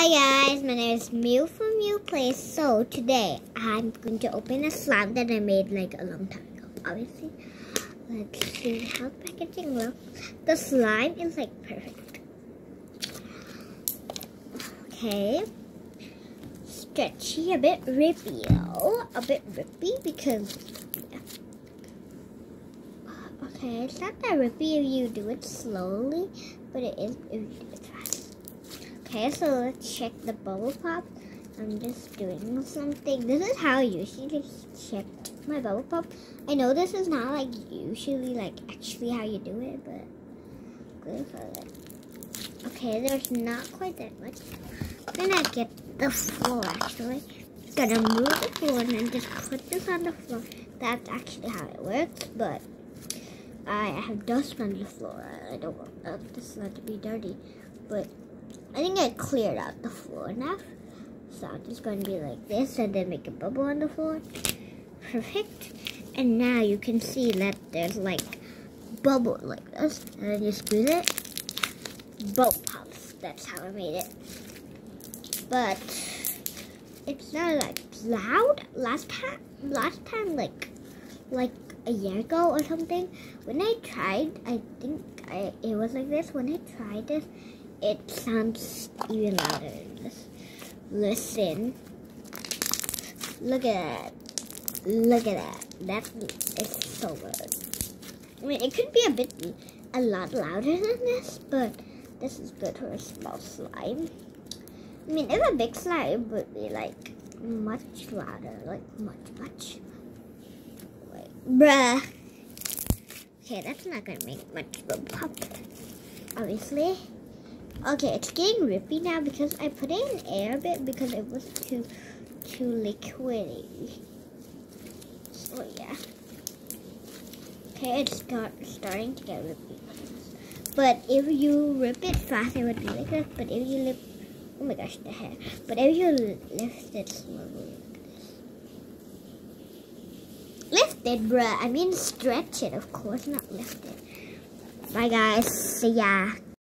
Hi guys, my name is Mew from MewPlays. So today I'm going to open a slime that I made like a long time ago. Obviously, let's see how the packaging looks. The slime is like perfect. Okay, stretchy, a bit rippy a bit rippy because yeah. Uh, okay, it's not that rippy if you do it slowly, but it is if you do it fast. Okay, so let's check the bubble pop. I'm just doing something. This is how I usually check my bubble pop. I know this is not like usually like actually how you do it, but good for it. Okay, there's not quite that much. I'm gonna get the floor actually. Gonna move the floor and then just put this on the floor. That's actually how it works, but I have dust on the floor. I don't want uh, this not to be dirty, but I think I cleared out the floor enough. So I'm just going to be like this and then make a bubble on the floor. Perfect. And now you can see that there's like bubble like this. And then you squeeze it. Bubble pops. That's how I made it. But it's not like loud. Last time, last time like, like a year ago or something, when I tried, I think I, it was like this. When I tried this, it sounds even louder than this. Listen. Look at that. Look at that. That's it's so good. I mean, it could be a bit, a lot louder than this, but this is good for a small slime. I mean, if a big slime would be like much louder, like much, much. Bruh. Okay, that's not gonna make much of a pop. Obviously. Okay, it's getting rippy now because I put it in air a bit because it was too too liquidy. So yeah. Okay, it's start, starting to get rippy. But if you rip it fast, it would be like this. But if you lift, oh my gosh, the hair. But if you lift it slowly, like this. Lift it, bruh. I mean stretch it, of course, not lift it. Bye, guys. See ya.